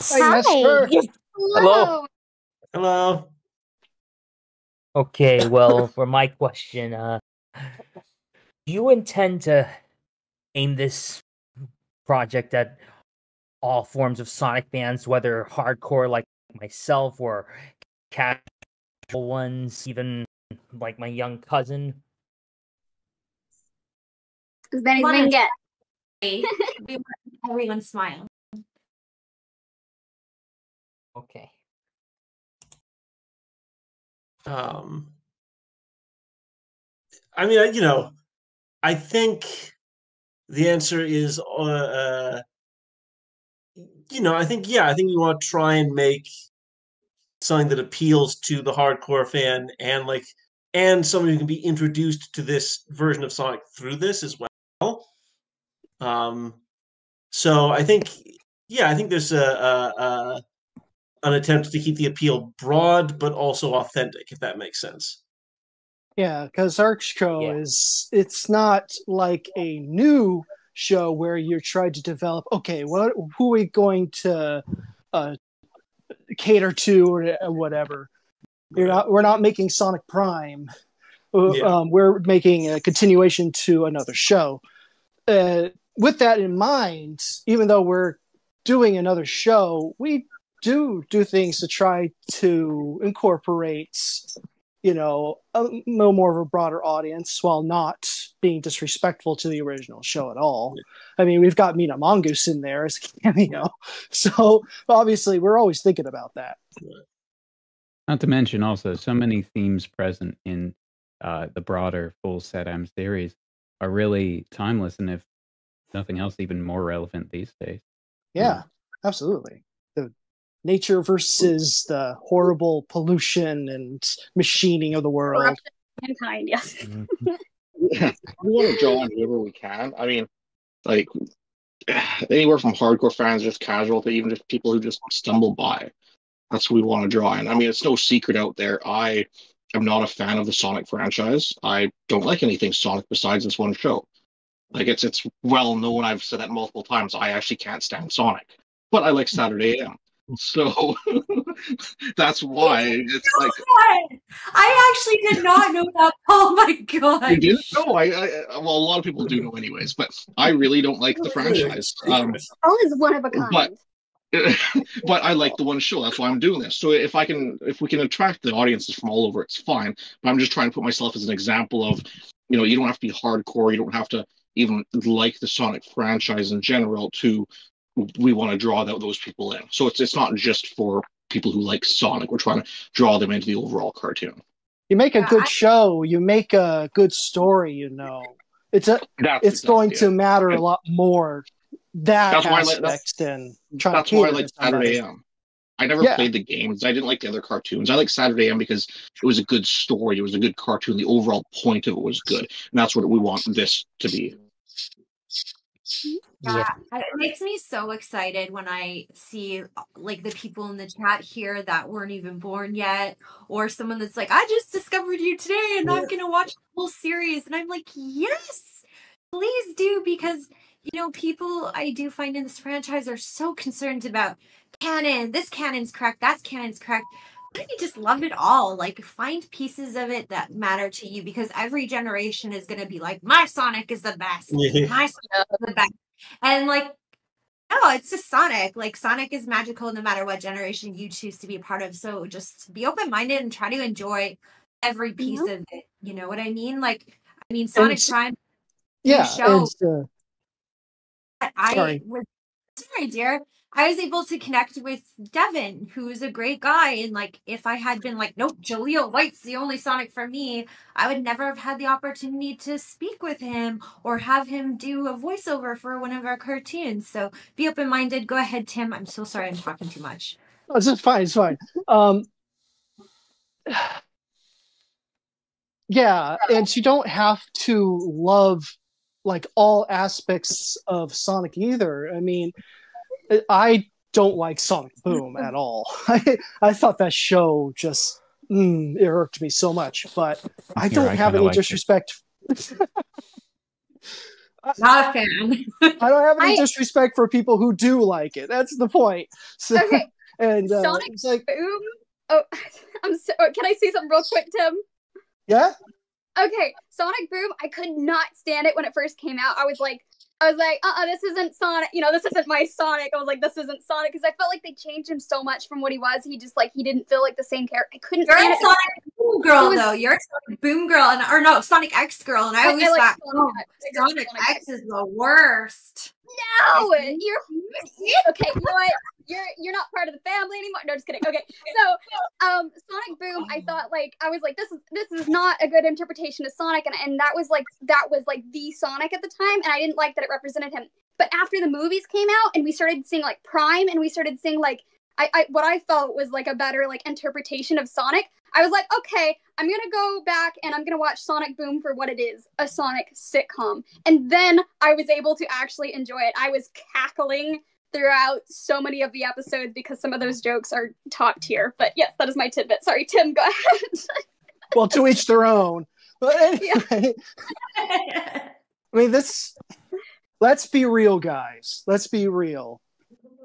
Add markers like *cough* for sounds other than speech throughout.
Hi. Hello. Hello. Hello. Okay, well, *laughs* for my question, uh, do you intend to aim this project at all forms of Sonic fans, whether hardcore like myself or casual ones, even like my young cousin? As many as we Wanna- can get. *laughs* everyone smile. Okay. Um, I mean, you know, I think the answer is, uh, uh, you know, I think, yeah, I think we want to try and make something that appeals to the hardcore fan and like, and someone who can be introduced to this version of Sonic through this as well. Um, so I think, yeah, I think there's a, a, a an attempt to keep the appeal broad but also authentic, if that makes sense. Yeah, because our show Yeah. is it's not like a new show where you're trying to develop. Okay, what who are we going to uh, cater to or whatever? You're not. We're not making Sonic Prime. Uh, Yeah. Um, we're making a continuation to another show. Uh, with that in mind, even though we're doing another show, we do do things to try to incorporate you know, a little more of a broader audience while not being disrespectful to the original show at all. I mean, we've got Mina Mongoose in there as a cameo. *laughs* So obviously, we're always thinking about that. Not to mention also so many themes present in uh, the broader full SatAM series are really timeless and if nothing else even more relevant these days. Yeah, absolutely. The nature versus the horrible pollution and machining of the world. Corruption of mankind, yes. *laughs* Mhm. we want to draw on whoever we can. I mean, like *sighs* anywhere from hardcore fans, just casual, to even just people who just stumble by. That's what we want to draw in. I mean, it's no secret out there. I am not a fan of the Sonic franchise. I don't like anything Sonic besides this one show. Like it's it's well known. I've said that multiple times. I actually can't stand Sonic, but I like Saturday AM. So *laughs* that's why it's like God, I actually did not know that. *laughs* Oh my god! You didn't know? I, I well, a lot of people do know, anyways. But I really don't like the franchise. Um, All is one of a kind. But- *laughs* but I like the one show. That's why I'm doing this. So if I can, if we can attract the audiences from all over, it's fine. But I'm just trying to put myself as an example of, you know, you don't have to be hardcore. You don't have to even like the Sonic franchise in general to. We want to draw tho- those people in. So it's it's not just for people who like Sonic. We're trying to draw them into the overall cartoon. You make a Yeah, good I- show, you make a good story, you know. It's a That's it's going to matter a lot more that That's why I like- aspect than trying That's to why I like. Saturday AM. I never Yeah. played the games. I didn't like the other cartoons. I like Saturday AM because it was a good story. It was a good cartoon. The overall point of it was good, and that's what we want this to be. Yeah, it makes me so excited when I see uh, like the people in the chat here that weren't even born yet, or someone that's like, "I just discovered you today, and I'm gonna watch the whole series," and I'm like, "Yes, please do," because you know, people I do find in this franchise are so concerned about canon. This canon's correct. That's canon's correct. Why don't you just love it all? Like, find pieces of it that matter to you, because every generation is gonna be like, "My Sonic is the best." Yeah. My Sonic is the best. And like, no, it's just Sonic. Like Sonic is magical no matter what generation you choose to be a part of. So just be open minded and try to enjoy every piece of it. You know what I mean? Like, I mean, Sonic s- Prime. Yeah, show- and, uh, I Sorry. was sorry, dear. I was able to connect with Deven, who is a great guy. And like, if I had been like, nope, Jaleel White's the only Sonic for me, I would never have had the opportunity to speak with him or have him do a voiceover for one of our cartoons. So be open minded. Go ahead, Tim. I'm so sorry I'm talking too much. It's fine. It's fine. Um, *sighs* yeah, and you don't have to love like all aspects of Sonic either. I mean, I don't like Sonic Boom at *laughs* all. *laughs* I I thought that show just mm, it irked me so much. But I don't I have any liked it. disrespect. Not a fan. *laughs* I don't have any I- disrespect for people who do like it. That's the point. So, Okay, and uh, Sonic like, boom. Oh, I'm so. Can I say something real quick, Tim? yeah, Okay, Sonic Boom. I could not stand it when it first came out. I was like, I was like, uh, uh this isn't Sonic. You know, this isn't my Sonic. I was like, this isn't Sonic because I felt like they changed him so much from what he was. He just like he didn't feel like the same character. I couldn't You're a it. Sonic Boom girl was- though. You're a Sonic Boom girl, and or no, Sonic X girl, and I I- I always like thought Sonic oh. I Sonic Sonic X is the worst. No, you're *laughs* okay. You know what? You're you're not part of the family anymore. No, just kidding. Okay, so um, Sonic Boom. I thought like I was like this is this is not a good interpretation of Sonic, and and that was like that was like the Sonic at the time, and I didn't like that it represented him. But after the movies came out, and we started seeing like Prime, and we started seeing like I, I what I felt was like a better like interpretation of Sonic. I was like, okay, I'm gonna go back and I'm gonna watch Sonic Boom for what it is, a Sonic sitcom. And then I was able to actually enjoy it. I was cackling throughout so many of the episodes because some of those jokes are top tier. But yes, that is my tidbit. Sorry, Tim, go *laughs* ahead. well, to each their own. But anyway, I mean, this. Let's be real, guys. Let's be real.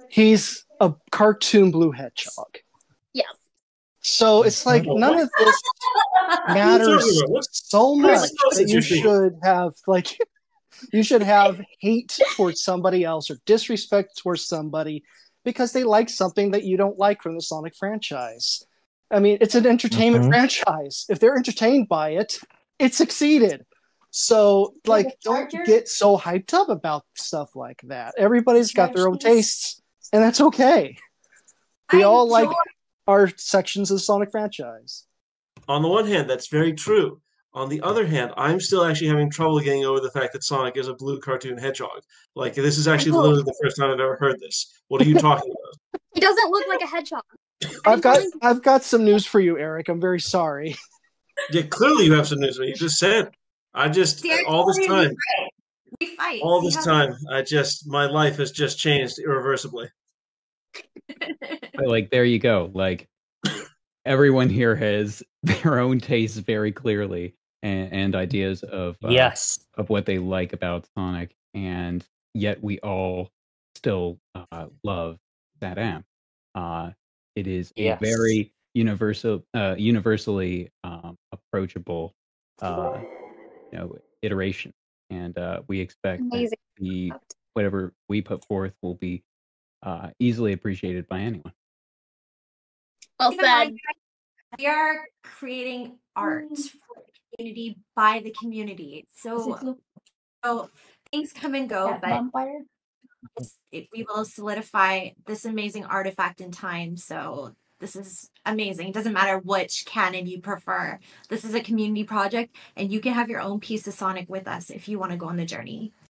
He's a cartoon blue hedgehog. yes. So it's like none of this *laughs* matters so much that you you should have like *laughs* you should have hate towards somebody else or disrespect towards somebody because they like something that you don't like from the Sonic franchise. I mean, it's an entertainment Mhm. franchise. If they're entertained by it, it succeeded. So, like, don't get so hyped up about stuff like that. Everybody's got their own tastes, and that's okay. We I all like our sections of the Sonic franchise. On the one hand, that's very true. On the other hand, I'm still actually having trouble getting over the fact that Sonic is a blue cartoon hedgehog. Like this is actually literally the first time I've ever heard this. What are you talking about? *laughs* He doesn't look like a hedgehog. I've got I've got some news for you, Eric. I'm very sorry. Yeah, clearly you have some news. for me. You just said. I just Derek, all this time. We fight. all this time, I just my life has just changed irreversibly. But, like there you go. Like everyone here has *laughs* their own tastes very clearly and, and ideas of uh, Yes. of what they like about Sonic, and yet we all still uh, love SatAM. Uh, it is Yes. a very universal, uh, universally um, approachable, uh, you know, iteration, and uh, we expect that the whatever we put forth will be uh, easily appreciated by anyone. Well Keep in mind, said. We are creating art for the community by the community. So, so things come and go, but it, we will solidify this amazing artifact in time. So this is amazing. It doesn't matter which canon you prefer. This is a community project, and you can have your own piece of Sonic with us if you want to go on the journey.